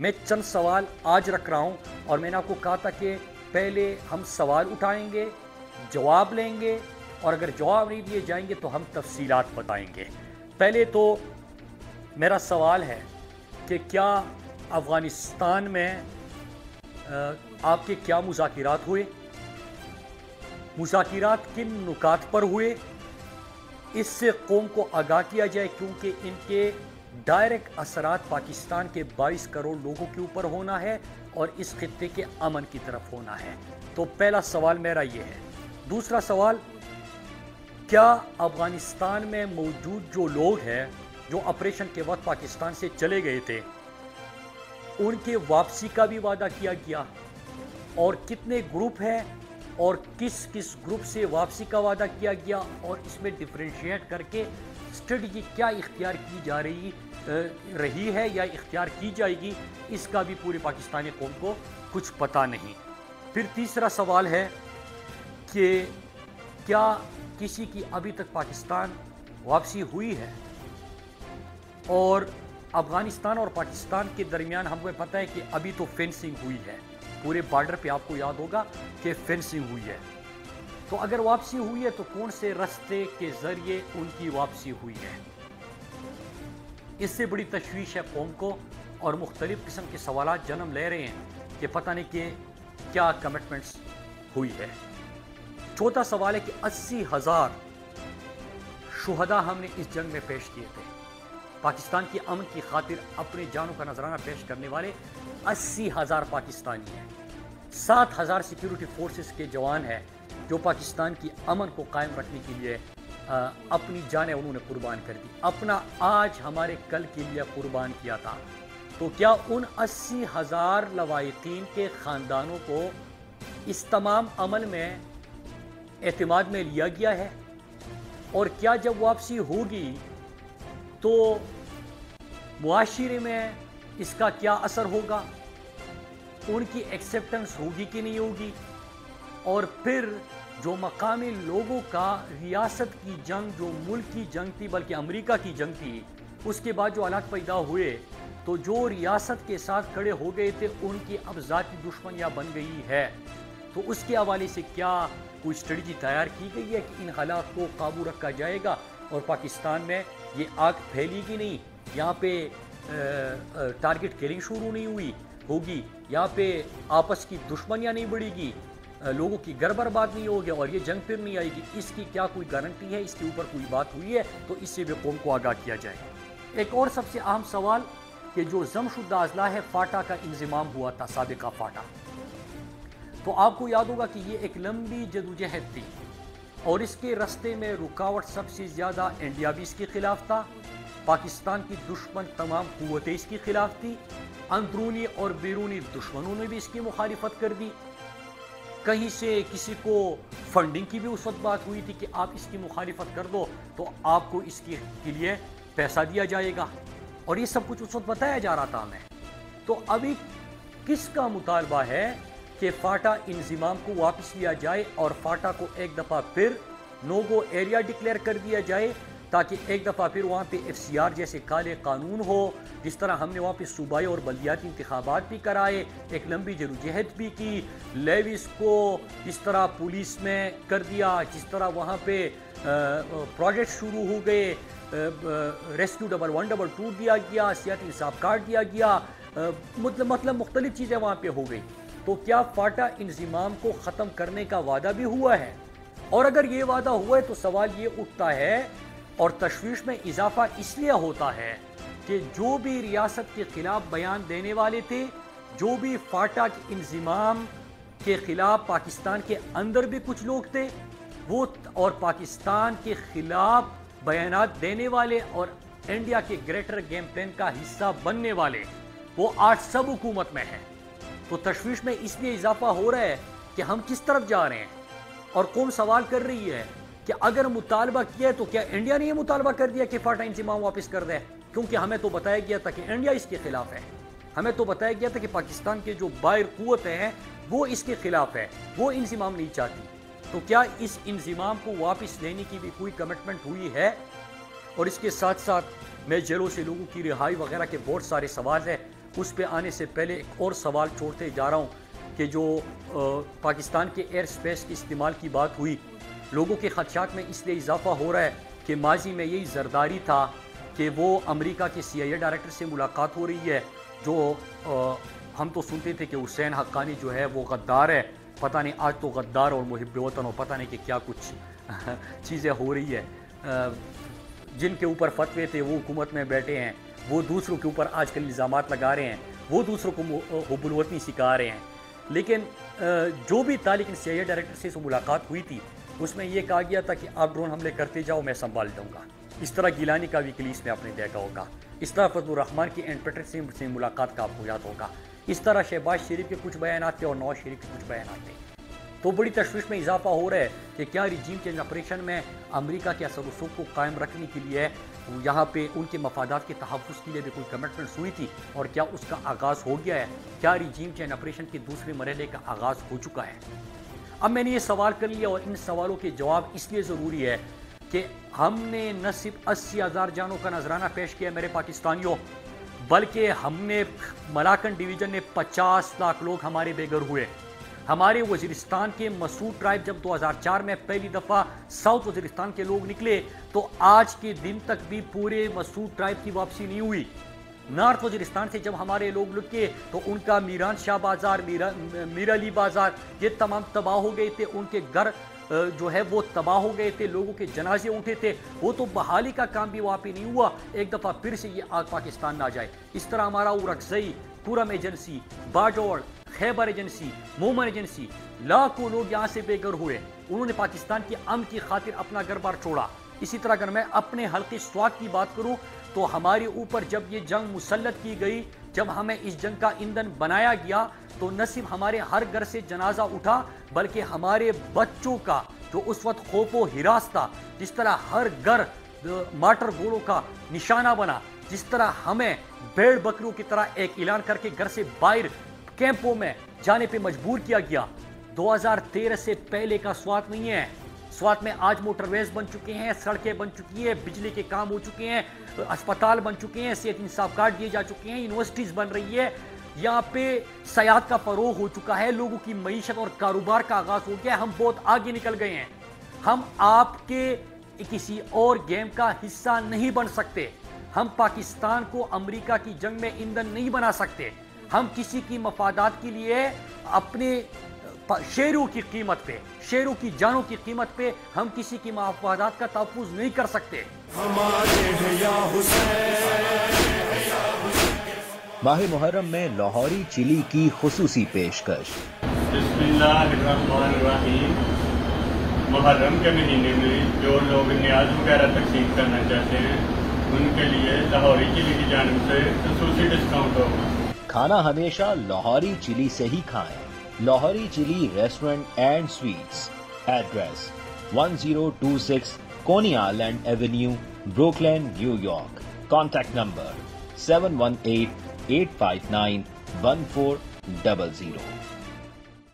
मैं चंद सवाल आज रख रहा हूँ और मैंने आपको कहा था कि पहले हम सवाल उठाएँगे, जवाब लेंगे और अगर जवाब नहीं दिए जाएँगे तो हम तफसीलात बताएँगे। पहले तो मेरा सवाल है कि क्या अफ़गानिस्तान में आपके क्या मुजाकिरात हुए? मुजाकिरात किन नुकात पर हुए? इससे कौम को आगाह किया जाए क्योंकि इनके डायरेक्ट असरात पाकिस्तान के 22 करोड़ लोगों के ऊपर होना है और इस खत्े के अमन की तरफ़ होना है। तो पहला सवाल मेरा ये है। दूसरा सवाल, क्या अफ़गानिस्तान में मौजूद जो लोग हैं, जो ऑपरेशन के वक्त पाकिस्तान से चले गए थे, उनके वापसी का भी वादा किया गया? और कितने ग्रुप हैं और किस किस ग्रुप से वापसी का वादा किया गया? और इसमें डिफ्रेंशिएट करके स्ट्रेटजी क्या इख्तियार की जा रही रही है या इख्तियार की जाएगी, इसका भी पूरे पाकिस्तानी कौम को कुछ पता नहीं। फिर तीसरा सवाल है कि क्या किसी की अभी तक पाकिस्तान वापसी हुई है? और अफ़गानिस्तान और पाकिस्तान के दरमियान हमें पता है कि अभी तो फेंसिंग हुई है। पूरे बॉर्डर पे आपको याद होगा कि फेंसिंग हुई है। तो अगर वापसी हुई है तो कौन से रास्ते के ज़रिए उनकी वापसी हुई है? इससे बड़ी तशवीश है कौम को और मुख्तलिफ़ किस्म के सवाल जन्म ले रहे हैं कि पता नहीं कि क्या कमिटमेंट्स हुई है। चौथा सवाल है कि अस्सी हज़ार शुहदा हमने इस जंग में पेश किए थे। पाकिस्तान की अमन की खातिर अपने जानों का नजराना पेश करने वाले अस्सी हज़ार पाकिस्तानी हैं। सात हज़ार सिक्योरिटी फोर्सेस के जवान हैं जो पाकिस्तान की अमन को कायम रखने के लिए अपनी जानें उन्होंने कुर्बान कर दी। अपना आज हमारे कल के लिए कुर्बान किया था। तो क्या उन अस्सी हज़ार लवाकिन के ख़ानदानों को इस तमाम अमल में, एतमाद में लिया गया है? और क्या जब वापसी होगी तो मुआशरे में इसका क्या असर होगा? उनकी एक्सेप्टेंस होगी कि नहीं होगी? और फिर जो मकामी लोगों का रियासत की जंग, जो मुल्क की जंग थी, बल्कि अमेरिका की जंग थी, उसके बाद जो हालात पैदा हुए तो जो रियासत के साथ खड़े हो गए थे, उनकी अब ज़ाती दुश्मनियाँ बन गई है। तो उसके हवाले से क्या कोई स्ट्रेटजी तैयार की गई है कि इन हालात को काबू रखा जाएगा? और पाकिस्तान में ये आग फैलेगी नहीं? यहाँ पे टारगेट किलिंग शुरू नहीं हुई होगी। यहाँ पे आपस की दुश्मनियाँ नहीं बढ़ेगी। लोगों की घर बर्बाद नहीं होगी और ये जंग फिर नहीं आएगी। इसकी क्या कोई गारंटी है? इसके ऊपर कोई बात हुई है? तो इससे भी कौम को आगाह किया जाए। एक और सबसे अहम सवाल, कि जो जमशुदा अजला है, फाटा का इंजमाम हुआ था सबका फाटा। तो आपको याद होगा कि ये एक लंबी जदोजहद थी और इसके रस्ते में रुकावट सबसे ज़्यादा इंडिया भी इसके खिलाफ था। पाकिस्तान की दुश्मन तमाम कुतें इसके खिलाफ थी। अंदरूनी और बैरूनी दुश्मनों ने भी इसकी मुखालफत कर दी। कहीं से किसी को फंडिंग की भी उस वक्त बात हुई थी कि आप इसकी मुखालिफत कर दो तो आपको इसके के लिए पैसा दिया जाएगा। और ये सब कुछ उस वक्त बताया जा रहा था हमें। तो अभी किसका मुतालबा है कि फाटा इंजमाम को वापस लिया जाए और फाटा को एक दफ़ा फिर नोगो एरिया डिक्लेयर कर दिया जाए ताकि एक दफ़ा फिर वहाँ पे एफ़ सी आर जैसे काले कानून हो, जिस तरह हमने वहाँ पे सूबाई और बल्दियाती इंतबात भी कराए, एक लंबी जदोजहद भी की। लेविस को जिस तरह पुलिस में कर दिया, जिस तरह वहाँ पे प्रोजेक्ट शुरू हो गए rescue double one, double two दिया गया सियाती इंसाफ कार्ड दिया गया मतलब मतलब मुख्तलिफ़ चीज़ें वहाँ पर हो गई। तो क्या फाटा इंजमाम को ख़त्म करने का वादा भी हुआ है? और अगर ये वादा हुआ है तो सवाल ये उठता है और तशवीश में इजाफा इसलिए होता है कि जो भी रियासत के खिलाफ बयान देने वाले थे, जो भी फाटा के इंजमाम के खिलाफ पाकिस्तान के अंदर भी कुछ लोग थे, वो और पाकिस्तान के खिलाफ बयान देने वाले और इंडिया के ग्रेटर गेम प्लान का हिस्सा बनने वाले, वो आज सब हुकूमत में हैं। तो तशवीश में इसलिए इजाफा हो रहा है कि हम किस तरफ़ जा रहे हैं और कौन सवाल कर रही है? कि अगर मुतालबा किया तो क्या इंडिया ने यह मुतालबा कर दिया कि फाटा इंतमाम वापस कर दें? क्योंकि हमें तो बताया गया था कि इंडिया इसके खिलाफ है। हमें तो बताया गया था कि पाकिस्तान के जो बाहर कुत हैं, वो इसके खिलाफ है। वो इंजमाम नहीं चाहती। तो क्या इस इंजमाम को वापस लेने की भी कोई कमिटमेंट हुई है? और इसके साथ साथ मैं जेलों से लोगों की रिहाई वगैरह के बहुत सारे सवाल हैं। उस पर आने से पहले एक और सवाल छोड़ते जा रहा हूँ कि जो पाकिस्तान के एयर स्पेस के इस्तेमाल की बात हुई लोगों के खदशात में इसलिए इजाफा हो रहा है कि माजी में यही जरदारी था कि वो अमेरिका के सी डायरेक्टर से मुलाकात हो रही है जो आ, हम तो सुनते थे कि हुसैन हक्कानी जो है वो गद्दार है। पता नहीं आज तो गद्दार और मुहिब वतन हो पता नहीं कि क्या कुछ चीज़ें हो रही है। जिनके ऊपर फतवे थे वो हुकूमत में बैठे हैं वो दूसरों के ऊपर आजकल इल्ज़ाम लगा रहे हैं वो दूसरों को हबुलवतनी सिखा रहे हैं। लेकिन जो भी तालिक सी आई डायरेक्टर से मुलाकात हुई थी उसमें यह कहा गया था कि आप ड्रोन हमले करते जाओ, मैं संभाल दूँगा इस तरह गिलानी का भी कलीस में आपने देखा होगा। इस तरह फजलरहमान की एंड से मुलाकात का आपको याद होगा। इस तरह शहबाज शरीफ के कुछ बयान थे और नवाज़ शरीफ के कुछ बयान थे तो बड़ी तशवीश में इजाफा हो रहा है कि क्या रिजीम चेंज ऑपरेशन में अमेरिका के असर रसूख को कायम रखने के लिए यहाँ पे उनके मफादात के तहफ़ के लिए भी कोई कमिटमेंट्स हुई थी और क्या उसका आगाज़ हो गया है? क्या रिजीम चेंज ऑपरेशन के दूसरे मरहले का आगाज़ हो चुका है? अब मैंने ये सवाल कर लिया और इन सवालों के जवाब इसलिए ज़रूरी है कि हमने न सिर्फ़ अस्सी हज़ार जानों का नजराना पेश किया मेरे पाकिस्तानियों, बल्कि हमने मलाकन डिवीज़न में 50 लाख लोग हमारे बेघर हुए। हमारे वजीरिस्तान के मसूद ट्राइब जब 2004 में पहली दफ़ा साउथ वजीरिस्तान के लोग निकले तो आज के दिन तक भी पूरे मसूद ट्राइब की वापसी नहीं हुई। नॉर्थ वजीरिस्तान से जब हमारे लोग लुटे तो उनका मीरान शाह बाज़ार, मीरा बाज़ार, ये तमाम तबाह हो गए थे। उनके घर जो है, वो तबाह हो गए थे। लोगों के जनाजे उठे थे। वो तो बहाली का काम भी वहाँ पे नहीं हुआ। एक दफ़ा फिर से ये आग पाकिस्तान ना जाए। इस तरह हमारा Orakzai, Kurram agency Bajaur Khyber agency, Mohmand agency, लाखों लोग यहाँ से बेघर हुए। उन्होंने पाकिस्तान के अम की खातिर अपना घर बार छोड़ा। इसी तरह अगर मैं अपने हल्के स्वाद की बात करूँ तो हमारे ऊपर जब ये जंग मुसलत की गई, जब हमें इस जंग का ईंधन बनाया गया तो न सिर्फ़ हमारे हर घर से जनाजा उठा, बल्कि हमारे बच्चों का जो उस वक्त खोफो हिरास था, जिस तरह हर घर माटर गोलों का निशाना बना, जिस तरह हमें भेड़ बकरियों की तरह एक ऐलान करके घर से बाहर कैंपों में जाने पे मजबूर किया गया। 2013 से पहले का स्वाद नहीं है। स्वात में आज मोटरवेज बन चुके हैं, सड़कें बन चुकी है, बिजली के काम हो चुके हैं, अस्पताल बन चुके हैं, सेहत इंसाफ कार्ड दिए जा चुके हैं यूनिवर्सिटीज़ बन रही है। यहाँ पे सयाद का फरोग हो चुका है, लोगों की मीशत और कारोबार का आगाज़ हो गया, हम बहुत आगे निकल गए हैं। हम आपके किसी और गेम का हिस्सा नहीं बन सकते। हम पाकिस्तान को अमेरिका की जंग में ईंधन नहीं बना सकते। हम किसी की मफादात के लिए अपने शेरों की कीमत पे शेरों की जानों की कीमत पे हम किसी की मफादात का तहफ़ नहीं कर सकते। माह मुहर्रम में लाहौरी चिली की खसूसी पेशकश। मुहर्रम के महीने में जो लोग न्याज वगैरह तकसीम करना चाहते हैं उनके लिए लाहौरी चिली की जानब से खसूसी डिस्काउंट होगा। खाना हमेशा लाहौरी चिली से ही खाएँ। Lahori Chili Restaurant and Suites. Address 1026 Coney Island Avenue, Brooklyn, New York. Contact number 718 859 1400.